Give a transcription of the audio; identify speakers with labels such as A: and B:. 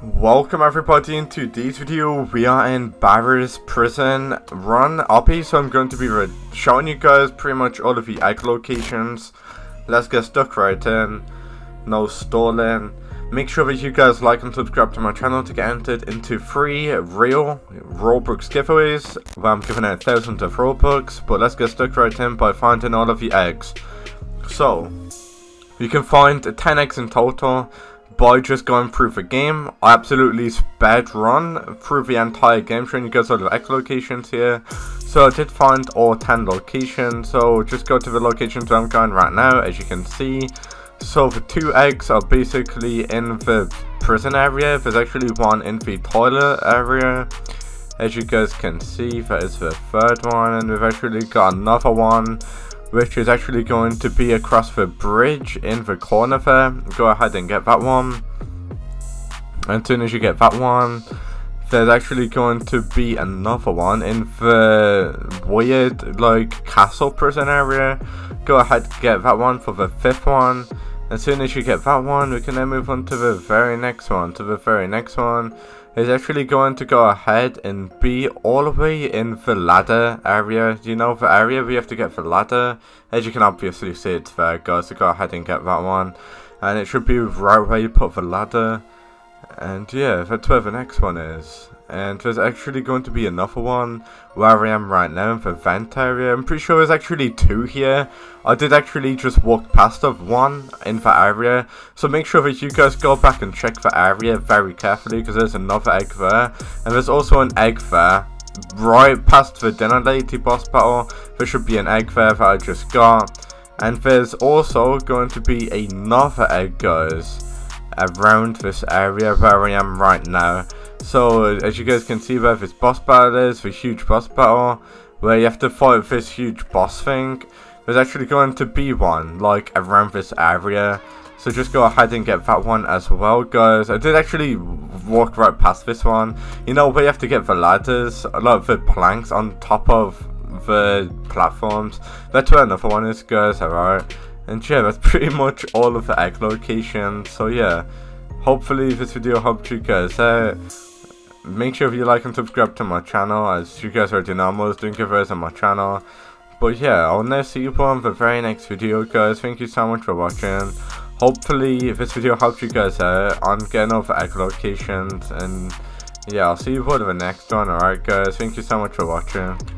A: Welcome everybody into this video, we are in Barry's prison run obby, so I'm going to be showing you guys pretty much all of the egg locations. Let's get stuck right in, no stalling. Make sure that you guys like and subscribe to my channel to get entered into free real Robux giveaways where I'm giving out thousands of Robux, but let's get stuck right in by finding all of the eggs. So, you can find 10 eggs in total by just going through the game. I absolutely sped run through the entire game, showing you guys all the egg locations here. So I did find all 10 locations, so just go to the locations where I'm going right now, as you can see. So the two eggs are basically in the prison area, there's actually one in the toilet area. As you guys can see, that is the third one, and we've actually got another one which is actually going to be across the bridge in the corner there. Go ahead and get that one. And as soon as you get that one, there's actually going to be another one in the weird like castle prison area. Go ahead get that one for the fifth one. As soon as you get that one, we can then move on to the very next one. To the very next one is actually going to go ahead and be all the way in the ladder area. You know, the area we have to get the ladder. As you can obviously see, it's there, guys. So go ahead and get that one. And it should be right where you put the ladder. And yeah, that's where the next one is. And there's actually going to be another one where I am right now in the vent area. I'm pretty sure there's actually two here. I did actually just walk past of one in the area. So make sure that you guys go back and check the area very carefully because there's another egg there. And there's also an egg there. Right past the dinner lady boss battle. There should be an egg there that I just got. And there's also going to be another egg guys around this area where I am right now. So as you guys can see where this boss battle is, the huge boss battle, where you have to fight this huge boss thing, there's actually going to be one, like around this area. So just go ahead and get that one as well, guys. I did actually walk right past this one. You know, where you have to get the ladders, like the planks on top of the platforms. That's where another one is, guys, alright. And yeah, that's pretty much all of the egg locations. So yeah, hopefully this video helped you guys out. Make sure if you like and subscribe to my channel, as you guys already know, I'm always doing giveaways on my channel. But yeah, I'll now see you on the very next video, guys. Thank you so much for watching. Hopefully this video helped you guys out on getting over egg locations. And yeah, I'll see you for the next one. Alright guys, thank you so much for watching.